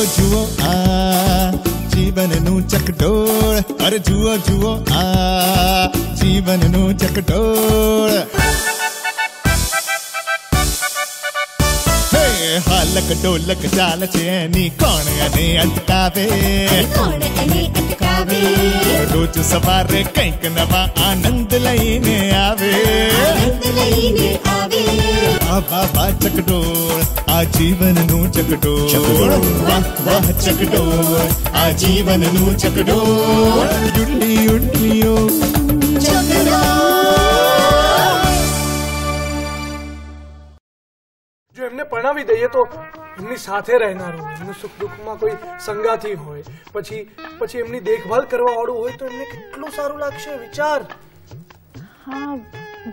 જુઓ જુઓ આ જીવનનું ચકડોળ અરે જુઓ જુઓ આ જીવનનું ચકડોળ હે હાલક ડોલક ચાલ છે એની કોણ અને અટકાવે કોણ એને અટકાવે રોજ સવારે કંઈક નવા આનંદ લઈને આવે આનંદ લઈને આવે વાહ વાહ ચકડોળ આ જીવનનું ચકડોળ. વાહ વાહ ચકડોળ આ જીવનનું ચકડોળ. જો એમને પરણાવી દઈએ તો એમની સાથે રહેનારું હોય એમનું સુખ દુઃખમાં કોઈ સંગાથી હોય. પછી પછી એમની દેખભાલ કરવા વાળું હોય તો એમને કેટલું સારું લાગશે? વિચાર. હા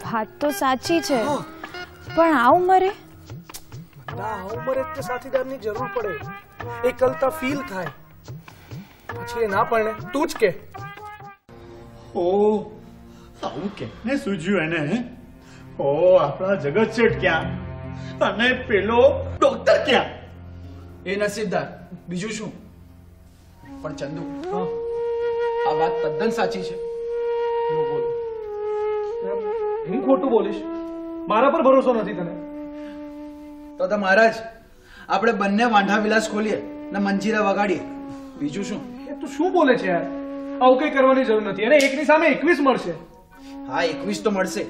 વાત તો સાચી છે. હા. પણ આ ઉંમરે? ના આ ઉંમરે જ તે સાથીદારની જરૂર પડે. એકલતા ફીલ થાય. પછી ના પડે તું જ કે. ઓ આવું કેને સૂજ્યું એને હે? ઓ આપણા જગત શેઠ ક્યાં? અને પેલો ડોક્ટર ક્યાં? એ નસીબદાર. બીજું શું? પણ ચંદુ આ વાત તદ્દન સાચી છે. નો હું ખોટું બોલીશ? મારા પર ભરોસો નથી તને. તો તો મહારાજ આપણે બંને વાંઢા વિલાસ ખોલીએ ને મંજીરા વગાડીએ. બીજું શું? એ તું શું બોલે છે યાર? આવું કઈ કરવાની જરૂર નથી. અને એકની સામે એકવીસ મળશે. હા એકવીસ તો મળશે.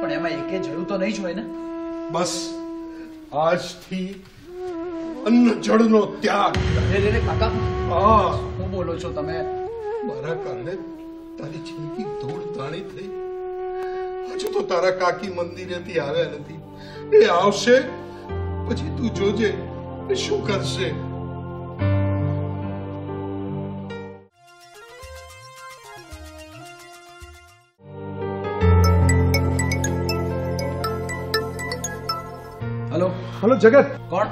પણ એમાં એકે જડું તો નહીં જ હોય ને. બસ આજથી અન્ન જળનો ત્યાગ. રે રે રે કાકા. હા. શું બોલો છો તમે? મારા કારણે તારી જિંદગી ધૂળ ધાણી થઈ. હજુ તો તારા કાકી મંદિરેથી આવ્યા નથી. એ આવશે પછી તું જોજે એ શું કરશે? હલો. હલો જગત. કોણ?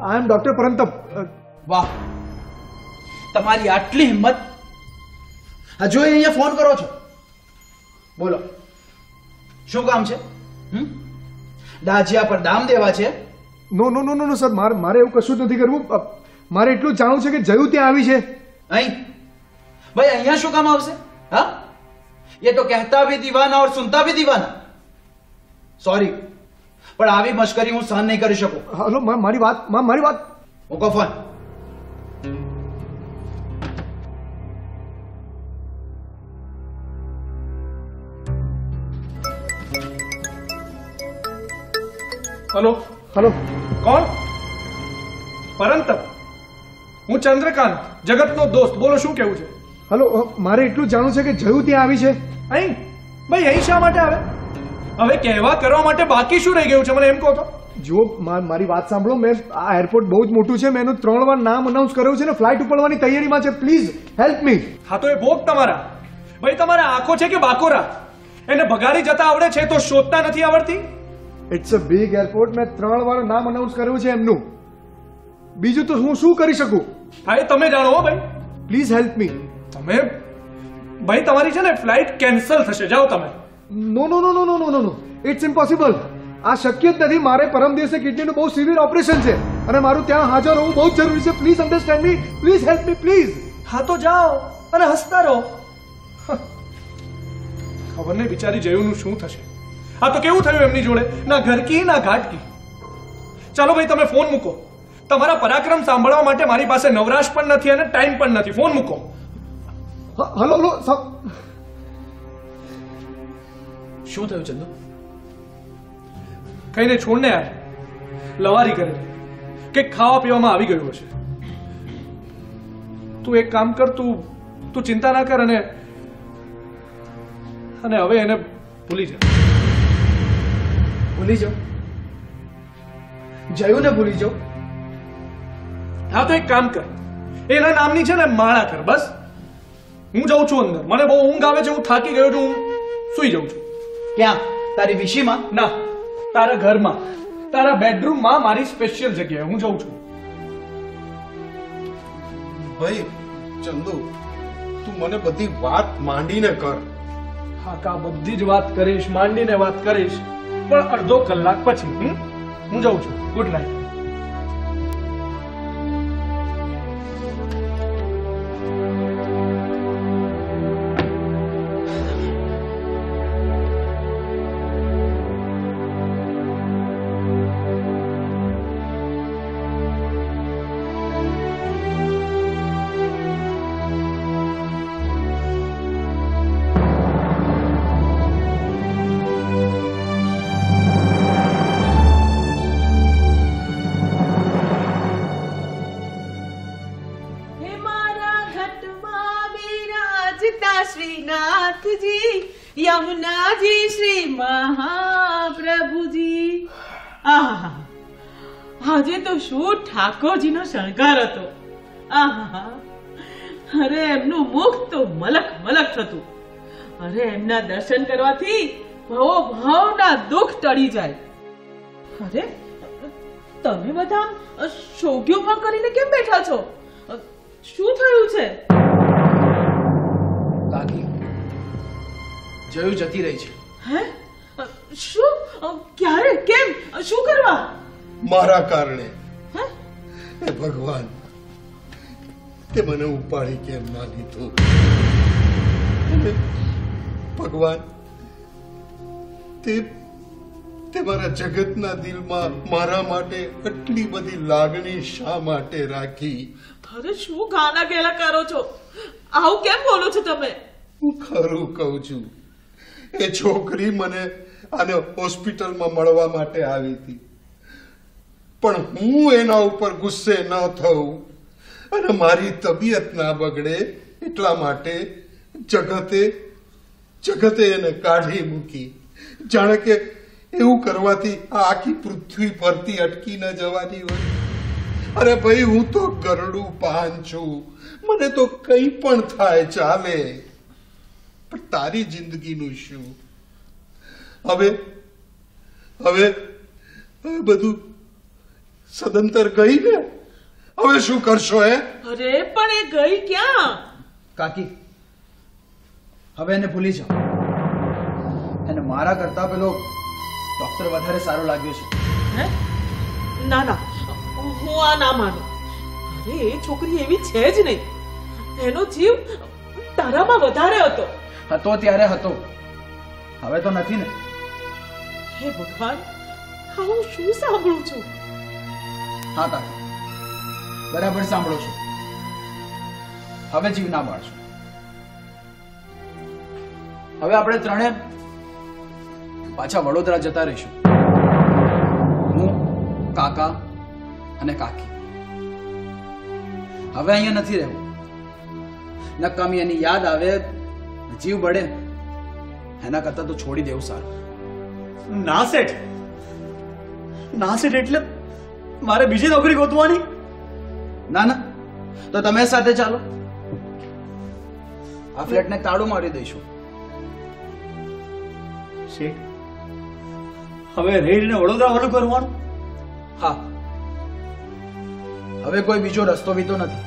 આઈ એમ ડોક્ટર પરંતપ વાહ. તમારી આટલી હિંમત. હજુ અહીંયા ફોન કરો છો. બોલો. શું કામ છે? હમ? દાજિયા પર દામ દેવા છે? નો નો નો નો સર મારે મારે એવું કશું જ નથી કરવું. મારે એટલું જાણવું છે કે જયું ત્યાં આવી છે. અહીં? ભાઈ અહીંયા શું કામ આવશે? હા? એ તો કહેતા ભી દીવાના ઓર સુનતા ભી દીવાના. સોરી પણ આવી મશ્કરી હું સહન નહીં કરી શકું. હલો મારી વાત મારી વાત મૂકો ફોન હલો હલો. કોણ? પરંતપ હું ચંદ્રકાંત જગતનો દોસ્ત. બોલો શું કેવું છે? હલો મારે એટલું જાણવું છે કે જયું ત્યાં આવી છે? અહીં? ભાઈ અહીં શા માટે આવે? હવે કહેવા કરવા માટે બાકી શું રહી ગયું છે? મને એમ કહો તો. જો મારી વાત સાંભળો. મેં આ એરપોર્ટ બહુ જ મોટું છે. મેં એનું ત્રણ વાર નામ અનાઉન્સ કર્યું છે ને ફ્લાઇટ ઉપડવાની તૈયારીમાં છે. પ્લીઝ હેલ્પ મી હા તો એ ભોગ તમારા. ભાઈ તમારા આંખો છે કે બાકોરા? એને ભગાડી જતા આવડે છે તો શોધતા નથી આવડતી? ઇટ્સ અ બિગ એરપોર્ટ મેં ત્રણ વાર નામ અનાઉન્સ કર્યું છે એમનું. બીજું તો હું શું કરી શકું? હા એ તમે જાણો ભાઈ. પ્લીઝ હેલ્પ મી તમે ભાઈ તમારી છે ને ફ્લાઇટ કેન્સલ થશે. જાઓ તમે. નો નો નો નો નો નો નો નો ઇટ્સ ઇમ્પોસિબલ આ શક્ય જ નથી. મારે પરમ દિવસે કિડનીનું બહુ સિવિયર ઓપરેશન છે. અને મારું ત્યાં હાજર હોવું બહુ જરૂરી છે. Please understand me please help me please હા તો જાઓ અને હસતા રહો. ખબર નહીં બિચારી જયુનું શું થશે. આ તો કેવું થયું એમની જોડે? ના ઘરકી ના ઘાટકી. ચાલો ભાઈ તમે ફોન મૂકો. તમારા પરાક્રમ સાંભળવા માટે મારી પાસે નવરાશ પણ નથી અને ટાઈમ પણ નથી. ફોન મૂકો. હલો હલો શું થયું ચંદુ? કઈ ને છોડને યાર. લવારી કરે. કે ખાવા પીવામાં આવી ગયું હશે. તું એક કામ કર તું તું ચિંતા ના કર અને અને હવે એને ભૂલી જા. ભૂલી જાઉં જયુને ભૂલી જાઉં હા તો એક કામ કર. એના નામની છે ને માળા કર બસ. હું જાઉં છું અંદર. મને બહુ ઊંઘ આવે છે હું થાકી ગયો છું હું સુઈ જાઉં છું. ક્યાં? તારી વિશીમાં? ના તારા ઘરમાં. તારા બેડરૂમમાં મારી સ્પેશિયલ જગ્યાએ હું જાઉં છું. ભાઈ ચંદુ તું મને બધી વાત માંડીને કર. હા કા બધી જ વાત કરીશ માંડીને વાત કરીશ. પણ અડધો કલાક પછી હું જાઉં છું. ગુડ નાઇટ શું ઠાકોરજીનો શણગાર હતો? આહા અરે એમનું મુખ તો મલક મલક થતું. અરે એમના દર્શન કરવાથી ભવો ભાવના દુઃખ ટળી જાય. અરે તમે બધા શોગ્યોમાં કરીને કેમ બેઠા છો? શું થયું છે? કાકી જયું જતી રહી છે. હે? શું? ક્યારે? કેમ? શું કરવા? મારા કારણે. હે ભગવાન તે મને ઉપાડી કેમ ના લીધું? ભગવાન તે તે મારા જગતના દિલમાં મારા માટે આટલી બધી લાગણી શા માટે રાખી? અરે શું ગાના ગેલા કરો છો? આવું કેમ બોલો છો તમે? હું ખરું કહું છું એ છોકરી મને આને હોસ્પિટલમાં મળવા માટે આવી હતી. પણ હું એના ઉપર ગુસ્સે ન થઉં. અને મારી તબિયત ના બગડે એટલા માટે જગતે જગતે એને કાઢી મૂકી. જાણે કે એવું કરવાથી આ આખી પૃથ્વી પરથી અટકી ન જવાની હોય. અરે ભાઈ, હું તો ગરડું પાન છું. મને તો કંઈ પણ થાય ચાલે. પણ તારી જિંદગીનું શું? હવે હવે બધું સદંતર ગઈ ને હવે શું કરશો એ અરે પણ એ ગઈ ક્યાં? કાકી હવે એને ભૂલી જાઓ. એને મારા કરતા પેલો ડોક્ટર વધારે સારો લાગ્યો છે. હે? ના ના. હું આ ના માનું. અરે એ છોકરી એવી છે જ નહીં. એનો જીવ તારામાં વધારે હતો. હતો ત્યારે હતો. હવે તો નથી ને. હે ભગવાન હું શું સાંભળું છું? હા, કાકી. બરાબર સાંભળો છો. હવે જીવ ના બાળશો હવે આપણે ત્રણે પાછા વડોદરા જતા રહીશું. હું, કાકા અને કાકી. હવે અહીંયા નથી રહેવું. નકામી એની યાદ આવે, જીવ બળે. એના કરતા તો છોડી દેવું સારું. ના સેઠ ના સેઠ એટલે મારે બીજી નોકરી ગોતવાની? ના ના. તો તમે સાથે ચાલો. આ ફ્લેટને તાળું મારી દઈશું. શેઠ હવે રહીને વડોદરા વાળું કરવાનું? હા. હવે કોઈ બીજો રસ્તો બીતો નથી.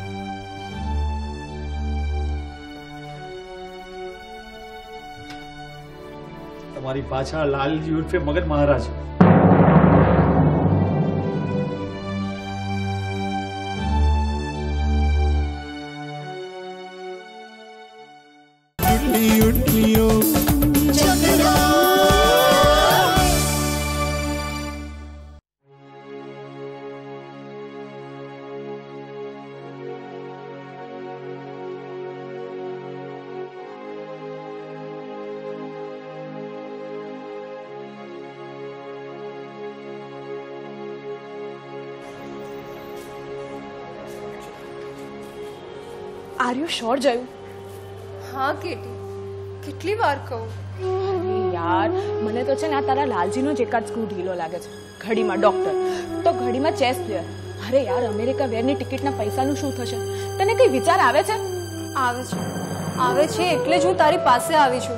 તમારી પાછળ લાલજી ઉર્ફે Magan Maharaj. Are you sure જયું. હા કેટી. કેટલી વાર કહું. યાર મને તો છે ને આ તારા લાલજીનો જ એકાદ સ્ક્રૂ ઢીલો લાગે છે. ઘડીમાં ડોક્ટર તો ઘડીમાં ચેસ પ્લેયર અરે યાર અમેરિકા વેરની ટિકિટના પૈસાનું શું થશે? તને કઈ વિચાર આવે છે? આવે છે. આવે છે એટલે જ હું તારી પાસે આવી છું.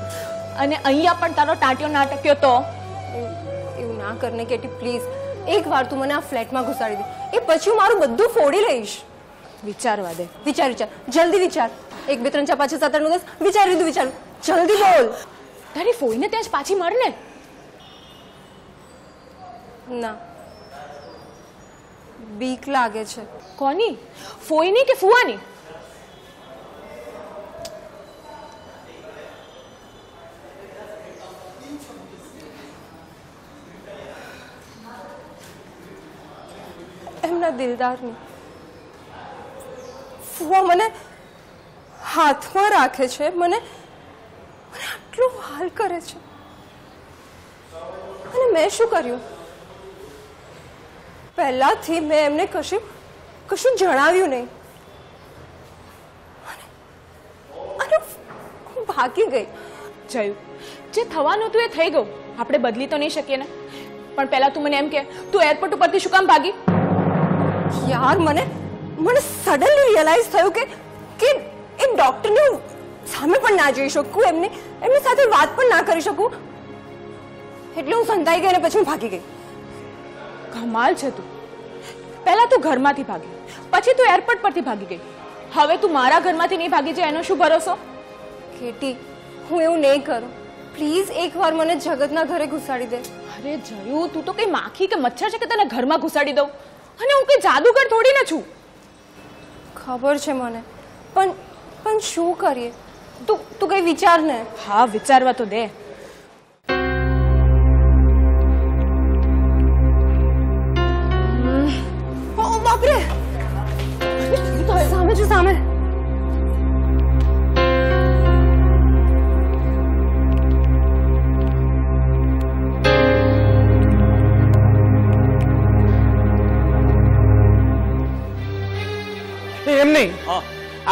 અને અહીંયા પણ તારો ટાંટ્યો નાટક્યો તો? એવું- એવું ના કરને કેટી પ્લીઝ. એક વાર તું મને આ ફ્લેટમાં ઘુસાડી દે. એ પછી હું મારું બધું ફોડી લઈશ. વિચારવા દે. વિચાર વિચાર. જલ્દી વિચાર. એક બે ત્રણ ચાર પાંચ સાત આઠ દસ. વિચારી લીધું વિચારું. જલ્દી બોલ. તારી ફોઈને ત્યાં જ પાછી મળ ને. ના. બીક લાગે છે. કોની? ફોઈની કે ફુવાની? એમના દિલદારની. ફુવા મને હાથમાં રાખે છે મને મને આટલું હાલ કરે છે. અને મેં શું કર્યું? પહેલાથી મેં એમને કશું કશું જણાવ્યું નહીં. ભાગી ગઈ. જયું. જે થવાનું હતું એ થઈ ગયું. આપણે બદલી તો નહીં શકીએ ને. પણ પહેલા તું મને એમ કે તું એરપોર્ટ ઉપરથી શું કામ ભાગી? યાર મને મને સડનલી રિયલાઇઝ થયું કે કે એ ડોક્ટરને હું સામે પણ ના જોઈ શકું એમને એમની સાથે વાત પણ ના કરી શકું. એટલે હું સંતાઈ ગઈ અને પછી હું ભાગી ગઈ. કમાલ છે તું. પહેલા તું ઘરમાંથી ભાગી પછી તું એરપોર્ટ પરથી ભાગી ગઈ. હવે તું મારા ઘરમાંથી નહીં ભાગી જાય એનો શું ભરોસો? કેટી હું એવું નહીં કરું. પ્લીઝ એકવાર મને જગતના ઘરે ઘુસાડી દે. અરે જયું તું તો કઈ માખી કે મચ્છર છે કે તને ઘરમાં ઘુસાડી દઉં? અને હું કઈ જાદુગર થોડી ના છું? ખબર છે મને. પણ પણ શું કરીએ? તું તું કઈ વિચાર ને. હા વિચારવા તો દે. બાપરે! સામે છું સામે. એમ નહીં. હા.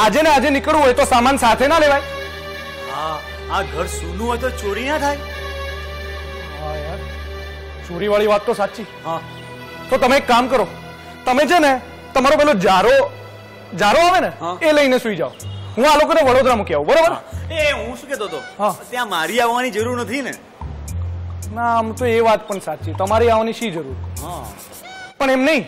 આજે ને આજે નીકળવું હોય તો સામાન સાથે ના લેવાય. હા આ ઘર સૂનું હોય તો ચોરી ના થાય. હા યાર ચોરી વાળી વાત તો સાચી. હા. તો તમે એક કામ કરો તમે છે ને તમારો પેલો જારો જારો આવે ને એ લઈને સુઈ જાઓ. હું આ લોકોને વડોદરા મૂકી આવું બરોબર? એ હું શું કેતો હતો. ત્યાં મારી આવવાની જરૂર નથી ને? ના આમ તો એ વાત પણ સાચી. તમારી આવવાની શી જરૂર? હા. પણ એમ નહીં.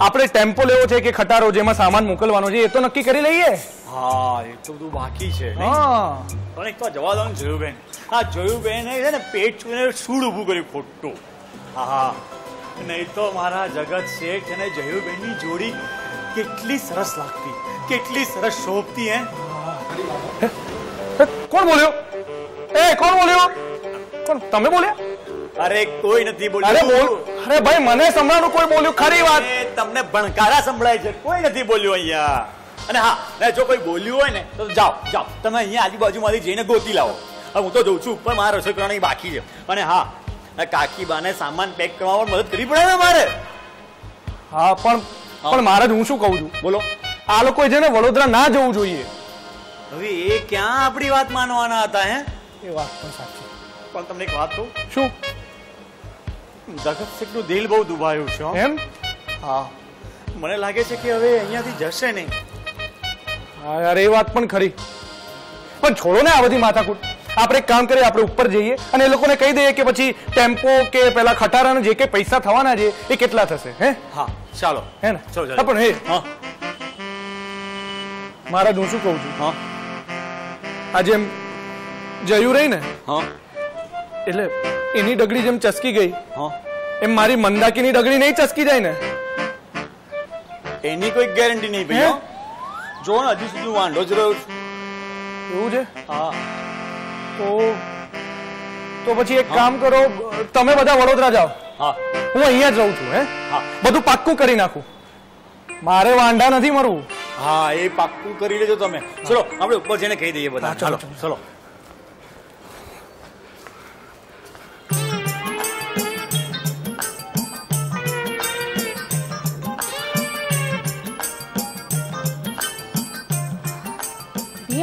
આપણે ટેમ્પો લેવો છે કે ખટારો જેમાં સામાન મોકલવાનો છે એ તો નક્કી કરી લઈએ. હા એ તો બધું બાકી છે પણ એક તો જવા દો ને જોયુબેન. આ જોયુબેન છે ને પેટ છૂને સૂડ ઊભું કર્યું ખોટું. હા હા. નહીં તો મારા જગત શેઠ અને જયુબેનની જોડી કેટલી સરસ લાગતી કેટલી સરસ શોભતી હે? કોણ બોલ્યો? એ કોણ બોલ્યો? કોણ તમે બોલ્યા? અરે કોઈ નથી અરે બોલ. બોલ્યું અરે ભાઈ મને સંભળાનું કોઈ બોલ્યું? ખરી વાત. તમને ભણકારા સંભળાય છે. કોઈ નથી બોલ્યું અહીંયા. અને હા ને જો કોઈ બોલ્યું હોય ને તો જાઓ જાઓ. તમે અહીંયા આજુબાજુમાંથી જઈને ગોતી લાવો. હવે હું તો જઉં છું ઉપર મારા રસોઈ કરવાની બાકી છે. અને હા કાકી બાને સામાન પેક કરવામાં પણ મદદ કરવી પડે ને મારે? હા પણ પણ મહારાજ હું શું કહું છું? બોલો. આ લોકો છે ને વડોદરા ના જવું જોઈએ. હવે એ ક્યાં આપણી વાત માનવાના હતા હે? એ વાત પણ સાચી. પણ તમને એક વાત કહું. શું? જગતનું દિલ બહુ દુભાયું છે. એમ? હા. મને લાગે છે કે હવે અહીંયાથી જશે નહીં. હા યાર એ વાત પણ ખરી. પણ છોડો ને આ બધી માથાકૂટ. આપણે એક કામ કરીએ આપણે ઉપર જઈએ અને એ લોકોને કહી દઈએ કે પછી ટેમ્પો કે પેલા ખટારાના જે કે પૈસા થવાના છે એ કેટલા થશે હે? હા ચાલો. હે ને? ચાલો, ચાલો. પણ હે. હા. મહારાજ હું શું કહું છું? હા. આજે એમ જયું રહી ને? હા. એટલે એની ડગડી જેમ ચસકી ગઈ. હા. એમ મારી મંદાકીની ડગડી નહીં ચસકી જાય ને? એની કોઈ ગેરંટી નહીં ભાઈ જો ને હજી સુધી વાંધો વાંઢો જ રહ્યો છું. એવું છે? હા. તો તો પછી એક કામ કરો તમે બધા વડોદરા જાઓ. હા. હું અહીંયા જ રહું છું હે? હા. બધું પાક્કું કરી નાખું. મારે વાંઢા નથી મરવું. હા એ પાક્કું કરી લેજો તમે. ચલો આપણે ઉપર જઈને કહી દઈએ બધા ચલો, ચાલો.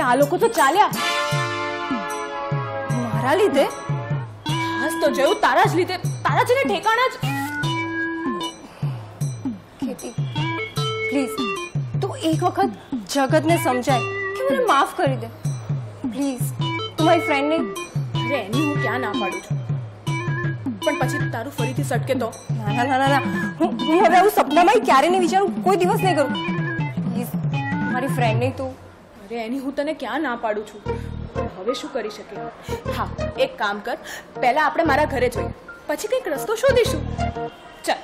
આ લોકો તો ચાલ્યા. મારા લીધે? હાસ તો જયું તારા જ લીધે. તારા છે ને ઠેકાણા જ ખેતી પ્લીઝ તું એક વખત જગતને સમજાય કે મને માફ કરી દે. પ્લીઝ તું મારી ફ્રેન્ડને અરે એની હું ક્યાં ના પાડું છું? પણ પછી તારું ફરીથી સટકે તો? ના ના ના હું હું હવે આવું સપનામાં ક્યારે નહીં વિચારું કોઈ દિવસ નહીં કરું. પ્લીઝ મારી ફ્રેન્ડ નહીં તું અરે એની હું તને ક્યાં ના પાડું છું? હવે શું કરી શકે? હા, એક કામ કર. પહેલા આપણે મારા ઘરે જોઈએ. પછી કંઈક રસ્તો શોધીશું. ચાલ.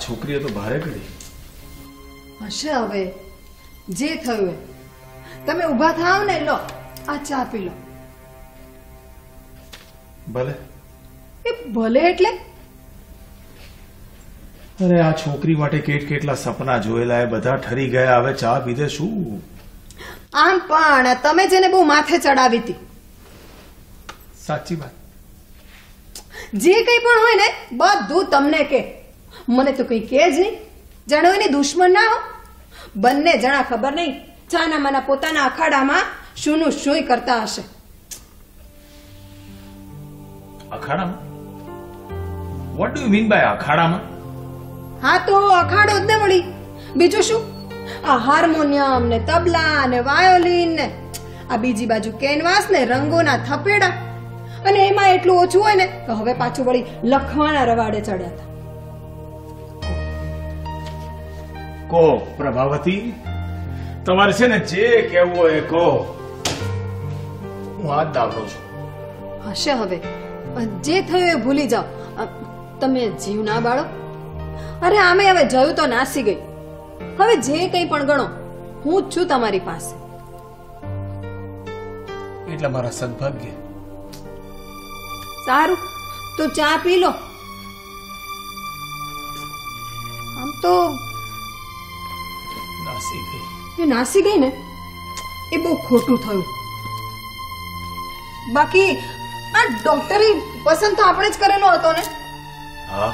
છોકરીએ તો ભારે કરી. હશે હવે. જે થયું તમે ઊભા થાવ ને લો આ ચા પી લો. ભલે. એ ભલે એટલે? અરે આ છોકરી માટે કેટ કેટલા સપના જોયેલા એ બધા ઠરી ગયા. હવે ચા પીધે શું? આમ પણ તમે જેને બહુ માથે ચડાવી હતી. સાચી વાત. જે કંઈ પણ હોય ને બધું તમને કે. મને તો કંઈ કે જ નહીં. જાણો એની દુશ્મન ના હો બંને જણા ખબર નહીં ચાના માના પોતાના અખાડામાં શુંનું શુંય કરતા હશે. અખાડામાં? What do you mean by અખાડામાં? હા તો અખાડો જ ને વળી. બીજું શું? આ હાર્મોનિયમ ને તબલા ને વાયોલિન ને આ બીજી બાજુ કેનવાસ ને રંગોના થપેડા. અને એમાં એટલું ઓછું હોય ને તો હવે પાછું વળી લખવાના રવાડે ચડ્યા હતા. કહો પ્રભાવતી? તમારે છે ને જે કહેવું હોય એ કહો. હું હાથ દાવડો છું. હશે હવે. જે થયું એ ભૂલી જાઓ. તમે જીવ ના બાળો? અરે આમે હવે જયું તો નાસી ગઈ. હવે જે કંઈ પણ ગણો હું જ છું તમારી પાસે. એટલે મારા સદભાગ્ય. સારું. તો ચા પી લો. આમ તો એ નાસી ગઈ ને એ બહુ ખોટું થયું. બાકી આ ડોક્ટરી પસંદ તો આપણે જ કરેલો હતો ને. હા.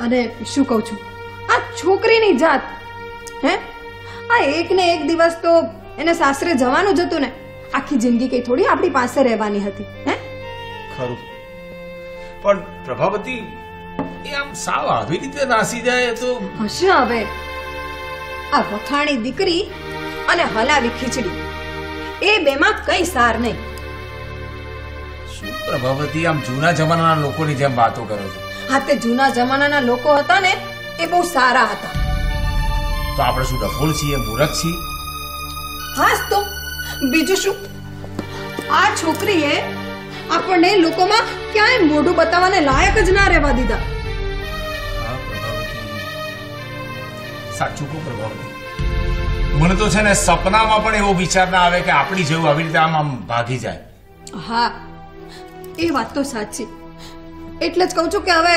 અને શું કહું છું આ છોકરીની જાત હે? આ એક ને એક દિવસ તો એને સાસરે જવાનું જ હતું ને આખી જિંદગી કઈ થોડી આપણી પાસે રહેવાની હતી હે? ખરું. પણ પ્રભાવતી એ આમ સાવ આવી રીતે નાસી જાય તો હશે હવે. આ વખાણી દીકરી અને હલાવી ખીચડી. એ બેમાં કઈ સાર નહીં. શું પ્રભાવતી આમ જૂના જમાનાના લોકોની જેમ વાતો કરો છો. હા તે જૂના જમાનાના લોકો હતા ને એ બહુ સારા હતા. તો આપણે શું ડફોળ છીએ મૂરખ છીએ? હાસ તો. બીજું શું? આ છોકરીએ આપણને લોકોમાં ક્યાંય મોઢું બતાવવાને લાયક જ ના રહેવા દીધા. સાચું કહું પ્રભાવતી મને તો છે ને સપનામાં પણ એવો વિચાર ના આવે કે આપણી જેવું આવી રીતે આમ આમ ભાગી જાય. હા એ વાત તો સાચી. એટલે જ કહું છું કે હવે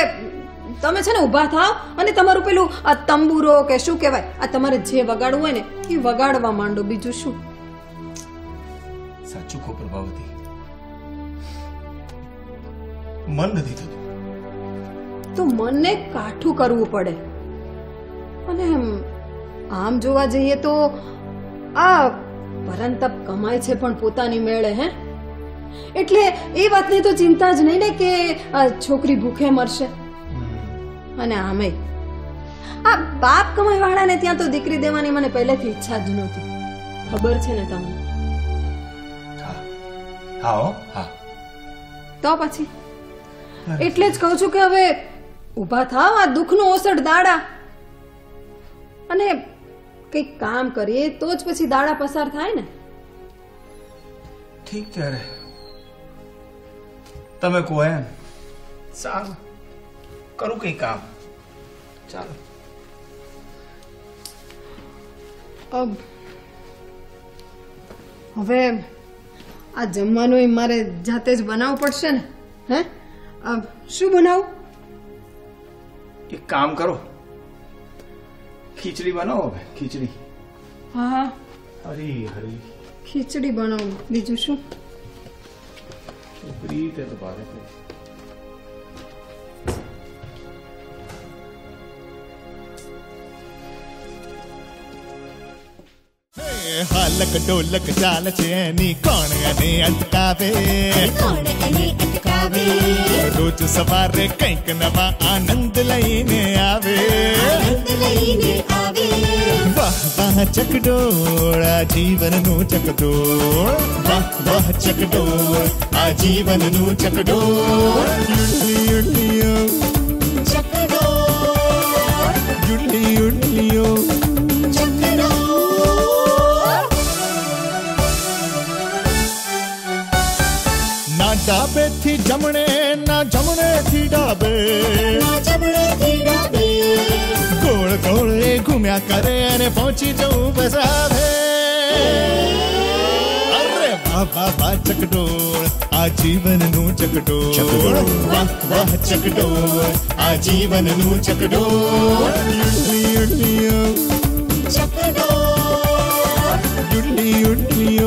તમે છે ને ઊભા થાવ અને તમારું પેલું આ તંબુરો કે શું કહેવાય આ તમારે જે વગાડવું હોય ને એ વગાડવા માંડો. બીજું શું? સાચું કહું પ્રભાવતી. મન નથી થતું. તો મનને કાઠું કરવું પડે. અને આમ જોવા જઈએ તો આ પરંતપ કમાય છે પણ પોતાની મેળે હે? એટલે એ વાતની તો ચિંતા જ નહીં ને કે આ છોકરી ભૂખે મરશે. અને આમે આ બાપ કમાઈ વાળાને ત્યાં તો દીકરી દેવાની મને પહેલેથી ઈચ્છા જ નહોતી. ખબર છે ને તમને? હા. હા તો પછી? એટલે જ કહું છું કે હવે ઊભા થાવ આ દુઃખનો ઓસડ દાડા. અને કંઈક કામ કરીએ તો જ પછી દાડા પસાર થાય ને. ઠીક ત્યારે. તમે કહો એમ. સારું કરું કઈ કામ. ચાલો. અબ હવે આ જમવાનું મારે જાતે જ બનાવવું પડશે ને હે? શું બનાવું? એક કામ કરો. ખીચડી બનાવો હવે ખીચડી. હા. હા હરી હરી. ખીચડી બનાવો. બીજું શું? છોકરી તે તો ભારે હાલક ડોલક ચાલ છે એની કોણ એને અટકાવે? કોણ એને અટકાવે? રોજ સવારે કંઈક નવા આનંદ લઈને આવે. આનંદ લઈને આવે. વાહ વાહ ચકડોળ આ જીવનનું ચકડોળ. વાહ વાહ ચકડોળ આ જીવનનું ચકડોળ. ચકડોળ. डाबे थी जमने ना जमने थी डाबे गोल गोल घूमया करे ने पहुँची जाऊँ बसावे चकडोर आजीवन नू चकडोर वाह वाह चकडोर आजीवन नू चकडोर उड़ी